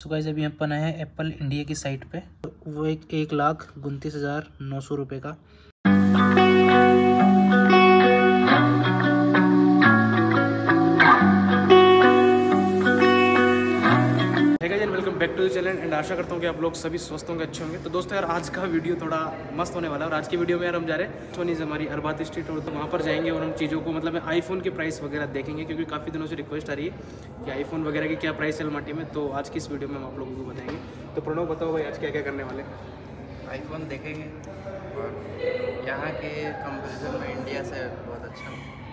सो guys अभी अपन हैं Apple India की साइट पे। वो एक एक लाख उनतीस हज़ार नौ सौ रुपये का। टू द चैनल एंड आशा करता हूँ कि आप लोग सभी स्वस्थ होंगे, अच्छे होंगे। तो दोस्तों यार, आज का वीडियो थोड़ा मस्त होने वाला है और आज की वीडियो में यार हम जा रहे हैं सोनीज हमारी अरबात स्ट्रीट और तो वहाँ पर जाएँगे और हम चीज़ों को मतलब आईफोन के प्राइस वगैरह देखेंगे, क्योंकि काफ़ी दिनों से रिक्वेस्ट आ रही है कि आईफोन वगैरह की क्या प्राइस है अलमाटी में। तो आज की इस वीडियो में हम आप लोगों को बताएँगे। तो प्रणव, बताओ भाई, आज क्या क्या करने वाले आईफोन देखेंगे। और यहाँ के कंपेरिजन में इंडिया से बहुत अच्छा।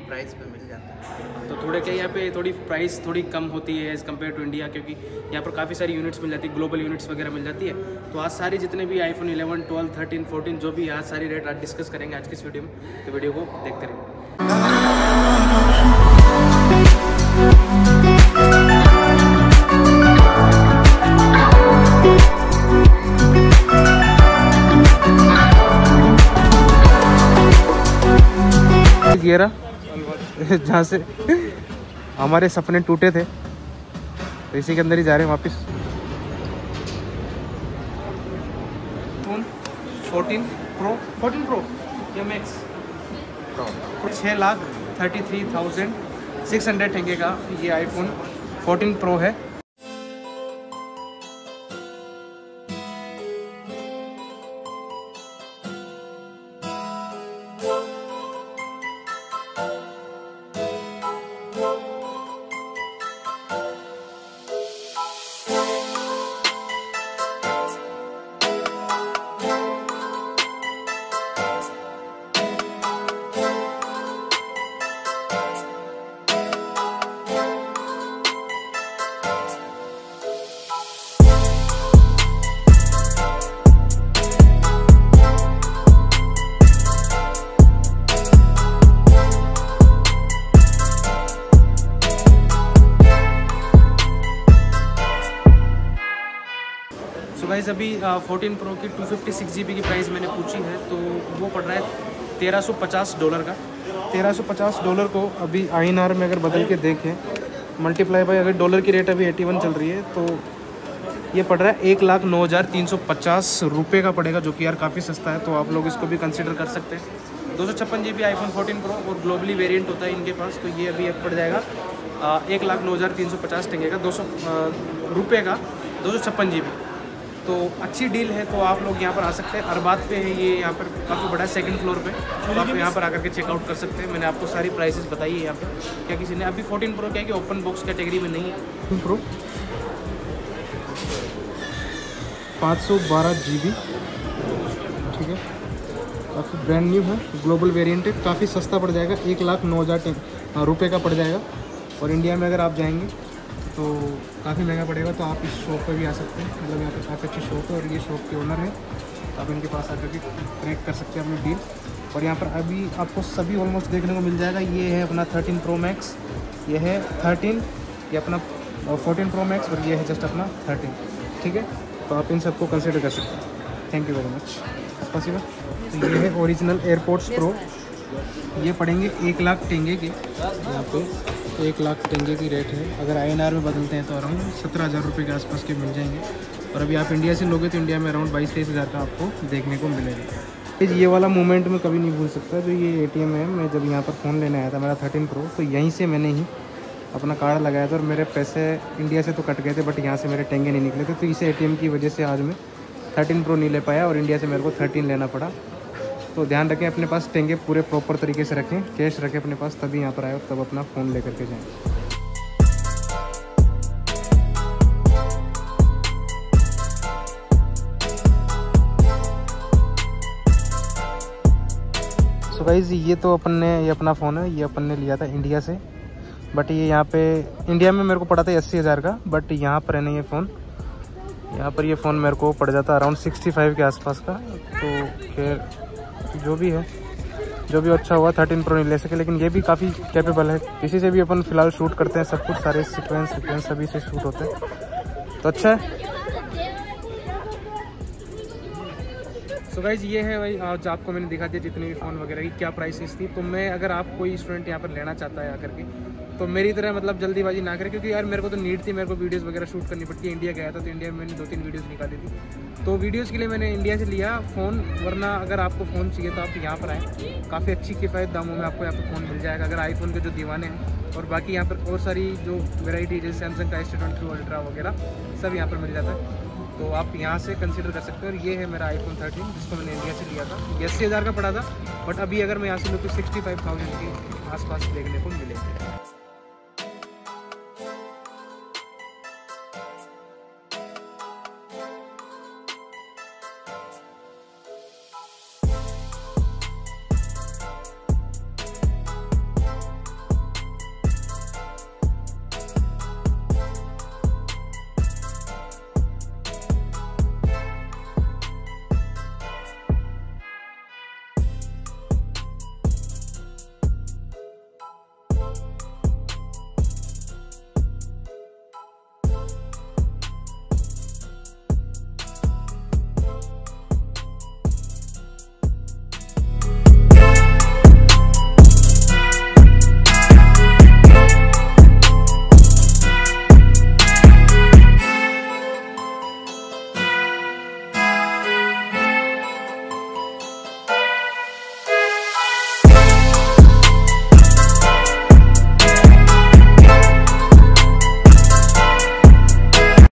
प्राइस पे मिल जाता है। तो थोड़े क्या यहाँ पे थोड़ी प्राइस थोड़ी कम होती है एज़ कंपेयर टू इंडिया क्योंकि यहाँ पर काफ़ी सारी यूनिट्स मिल जाती है ग्लोबल यूनिट्स वगैरह मिल जाती है। तो आज सारी जितने भी आईफोन 11, 12, 13, 14 जो भी आज सारी रेट आज डिस्कस करेंगे आज की इस वीडियो में तो वीडियो को देखते रहिए। गियरा जहाँ से हमारे सपने टूटे थे तो इसी के अंदर ही जा रहे हैं वापस। Fourteen 14 pro? 14 प्रो या मैक्स छः lakh thirty three thousand six hundred tenge का ये आईफोन 14 प्रो है। सो गाइज़ अभी फोर्टीन प्रो की two fifty six G B की प्राइस मैंने पूछी है तो वो पड़ रहा है तेरह सौ पचास डॉलर का। तेरह सौ पचास डॉलर को अभी आई में अगर बदल के देखें मल्टीप्लाई बाई अगर डॉलर की रेट अभी एटी वन चल रही है तो ये पड़ रहा है एक लाख नौ हज़ार तीन सौ पचास रुपये का पड़ेगा, जो कि यार काफ़ी सस्ता है तो आप लोग इसको भी कंसिडर कर सकते हैं। दो सौ छप्पन G B iPhone fourteen pro और ग्लोबली वेरिएंट होता है इनके पास तो ये अभी पड़ जाएगा। एक लाख नौ हज़ार तीन सौ पचास टंगे का, दो सौ रुपये का दो सौ छप्पन जी बी तो अच्छी डील है तो आप लोग यहाँ पर आ सकते हैं। अरबात पे है ये, यहाँ पर काफ़ी बड़ा सेकंड फ्लोर पे। तो आप यहाँ पर आकर के चेकआउट कर सकते हैं। मैंने आपको सारी प्राइसेस बताई है यहाँ पे। क्या किसी ने, अभी 14 प्रो क्या है कि ओपन बॉक्स कैटेगरी में नहीं है? प्रो पाँच सौ बारह जी बी ठीक है। काफ़ी ब्रांड न्यू है ग्लोबल वेरियंट है। काफ़ी सस्ता पड़ जाएगा। एक लाख नौ हज़ार रुपये का पड़ जाएगा। और इंडिया में अगर आप जाएँगे तो काफ़ी महँगा पड़ेगा तो आप इस शॉप पर भी आ सकते हैं। मतलब यहाँ पर काफ़ी अच्छी शॉप है और ये शॉप के ओनर है। तो आप इनके पास आकर के कनेक्ट कर सकते हैं अपनी डील और यहाँ पर अभी आपको सभी ऑलमोस्ट देखने को मिल जाएगा। ये है अपना थर्टीन प्रो मैक्स ये है थर्टीन ये अपना फोर्टीन प्रो मैक्स और ये है जस्ट अपना थर्टीन ठीक है? तो आप इन सबको कंसिडर कर सकते हैं। Thank you very much possible तो ये है ओरिजिनल एयरपोर्ट्स प्रो ये पड़ेंगे एक लाख टेंगे के। यहाँ पे एक लाख टेंगे की रेट है। अगर आईएनआर में बदलते हैं तो अराउंड सत्रह हज़ार रुपये के आसपास के मिल जाएँगे। और अभी आप इंडिया से लोगे तो इंडिया में अराउंड बाईस तेईस हज़ार का आपको देखने को मिलेगा। ये वाला मोमेंट मैं कभी नहीं भूल सकता। जो ये एटीएम है, मैं जब यहाँ पर फ़ोन लेने आया था, मेरा थर्टीन प्रो तो यहीं से मैंने ही अपना कार्ड लगाया था और मेरे पैसे इंडिया से तो कट गए थे बट यहाँ से मेरे टेंगे नहीं निकले थे। तो इसे ए की वजह से आज मैं थर्टीन प्रो नहीं ले पाया और इंडिया से मेरे को थर्टीन लेना पड़ा। तो ध्यान रखें, अपने पास टेंगे पूरे प्रॉपर तरीके से रखें। कैश रखें अपने पास, तभी यहाँ पर आए और तब अपना फ़ोन लेकर के जाएँ। सो गाइज़ ये तो अपन ने ये अपना फ़ोन है, ये अपन ने लिया था इंडिया से। बट ये यहाँ पे इंडिया में मेरे को पड़ा था अस्सी हज़ार का बट यहाँ पर है ना ये फ़ोन यहाँ पर ये फ़ोन मेरे को पड़ जाता अराउंड सिक्सटी फाइव के आसपास का तो खैर जो भी है, जो भी अच्छा हुआ थर्टीन प्रो नहीं ले सके, लेकिन ये भी काफ़ी कैपेबल है। इसी से भी अपन फ़िलहाल शूट करते हैं, सब कुछ सारे सिक्वेंस सिक्वेंस सभी से शूट होते हैं। तो अच्छा है। सो गाइज़ ये है भाई, आज आपको मैंने दिखा दिया जितने भी फ़ोन वगैरह की, क्या प्राइसेस थी। तो मैं, अगर आप कोई स्टूडेंट यहाँ पर लेना चाहता है आकर के तो मेरी तरह मतलब जल्दीबाजी ना करें, क्योंकि यार मेरे को तो नीड थी, मेरे को वीडियोस वगैरह शूट करनी पड़ती है इंडिया गया था तो इंडिया में मैंने दो तीन वीडियोस निकाली थी। तो वीडियोस के लिए मैंने इंडिया से लिया फ़ोन वरना अगर आपको फ़ोन चाहिए तो आप यहाँ पर आएँ। काफ़ी अच्छी किफ़ायत दामों में आपको यहाँ पर फ़ोन मिल जाएगा, अगर आईफोन के जो दीवाने हैं, और बाकी यहाँ पर और सारी जो वेराइटी जैसे सैमसंग का एस ट्वेंटी अल्ट्रा वगैरह, सब यहाँ पर मिल जाता है। तो आप यहाँ से कंसिडर कर सकते हो और ये है मेरा आईफोन 13 जिसको मैंने इंडिया से लिया था। ये अस्सी हज़ार का पड़ा था बट अभी अगर मैं यहाँ से लूँ तो सिक्सटी फाइव थाउज़ेंड के आसपास देखने को मिलेगा।